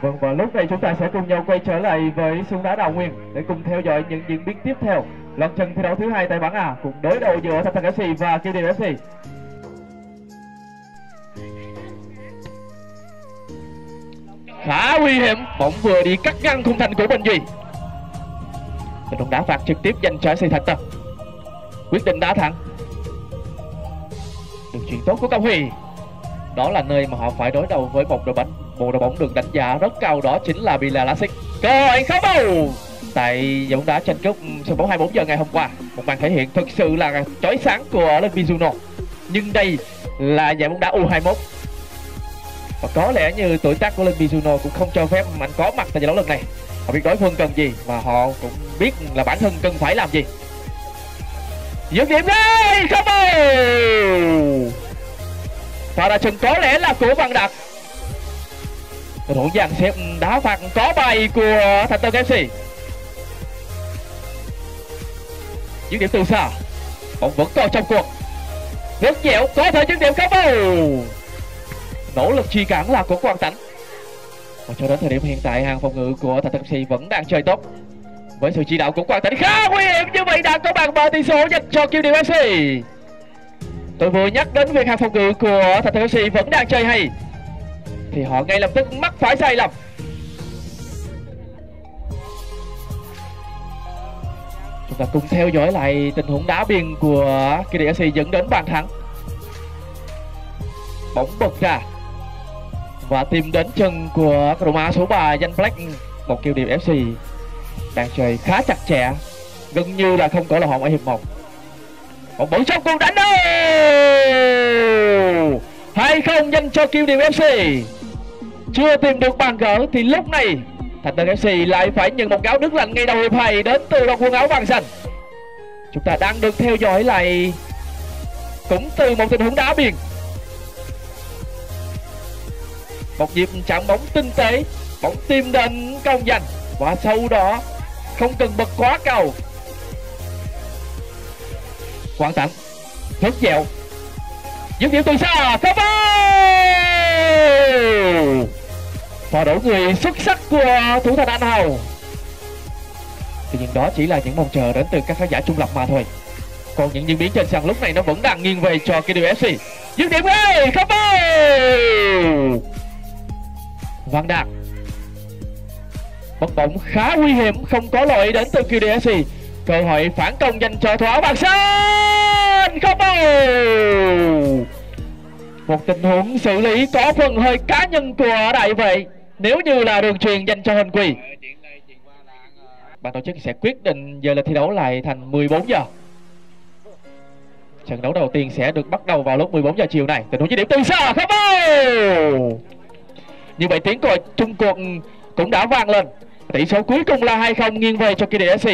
Vâng và lúc này chúng ta sẽ cùng nhau quay trở lại với súng đá Đào Nguyên để cùng theo dõi những diễn biến tiếp theo. Lần trận thi đấu thứ hai tại bảng A, cùng đối đầu giữa Thạch Thần FC và Kiều Điệp FC. khá nguy hiểm, bóng vừa đi cắt ngang khung thành của Bình Duy. Tình huống đá phạt trực tiếp dành cho FC Thạch Tân. Quyết định đá thẳng. Được chuyển tốt của Cao Huy. Đó là nơi mà họ phải đối đầu với một đội bóng một đội bóng được đánh giá rất cao đó chính là Villa Classic cơ hội khó bầu tại giải bóng đá tranh cúp sân bóng 24 giờ ngày hôm qua. Một màn thể hiện thực sự là chói sáng của Lên Mizuno nhưng đây là giải bóng đá U21 và có lẽ như tuổi tác của Linh Mizuno cũng không cho phép anh có mặt tại giải đấu lần này. Họ biết đối phương cần gì và họ cũng biết là bản thân cần phải làm gì. Dứt điểm đây không bầu. và là chừng có lẽ là của Văn Đạt thủ dàn xếp đá phạt có bài của Thành Tân FC dứt điểm từ xa. Bóng vẫn còn trong cuộc. Rất dẻo, có thể dứt điểm không bầu nỗ lực truy cản là của Quang Tảnh và cho đến thời điểm hiện tại, hàng phòng ngự của thành Tân FC vẫn đang chơi tốt. Với sự chỉ đạo của Quang Tảnh khá nguy hiểm. Như vậy đã có bàn mở tỷ số dành cho Kim Điệp FC tôi vừa nhắc đến việc hàng phòng ngự của thành Tân FC vẫn đang chơi hay thì họ ngay lập tức mắc phải sai lầm. Chúng ta cùng theo dõi lại tình huống đá biên của KDFC dẫn đến bàn thắng. Bóng bật ra và tìm đến chân của cầu thủ số 3 danh Black, một kiêu điểm FC đang chơi khá chặt chẽ, gần như là không có là họ ở hiệp một. một bóng trong cùng đánh đâu? Hai không dành cho kiêu điểm FC chưa tìm được bàn gỡ thì lúc này, thành tân FC lại phải nhận một gáo nước lạnh ngay đầu hiệp hai đến từ đội quân áo vàng xanh chúng ta đang được theo dõi lại cũng từ một tình huống đá biên. Một nhịp chạm bóng tinh tế, bóng tim đến công giành và sau đó, không cần bật quá cầu. Quảng tặng rất dẻo những điểm từ xa không và đấu người xuất sắc của thủ thành anh hầu tuy nhiên đó chỉ là những mong chờ đến từ các khán giả trung lập mà thôi. Còn những diễn biến trên sân lúc này nó vẫn đang nghiêng về cho cái điều FC dứt điểm ơi không Văn Đạt. Bất bóng khá nguy hiểm, Không có lỗi đến từ QDSC Cơ hội phản công dành cho thủ áo bạc xanh Không bao! Một tình huống xử lý có phần hơi cá nhân của đại vệ. Nếu như là đường truyền dành cho Huỳnh Quỳ. Ban tổ chức sẽ quyết định giờ lịch thi đấu lại thành 14 giờ. Trận đấu đầu tiên sẽ được bắt đầu vào lúc 14 giờ chiều này Tình huống dứt điểm từ xa, không bao như vậy tiếng còi chung cuộc cũng đã vang lên. Tỷ số cuối cùng là 2-0 nghiêng về cho KDSC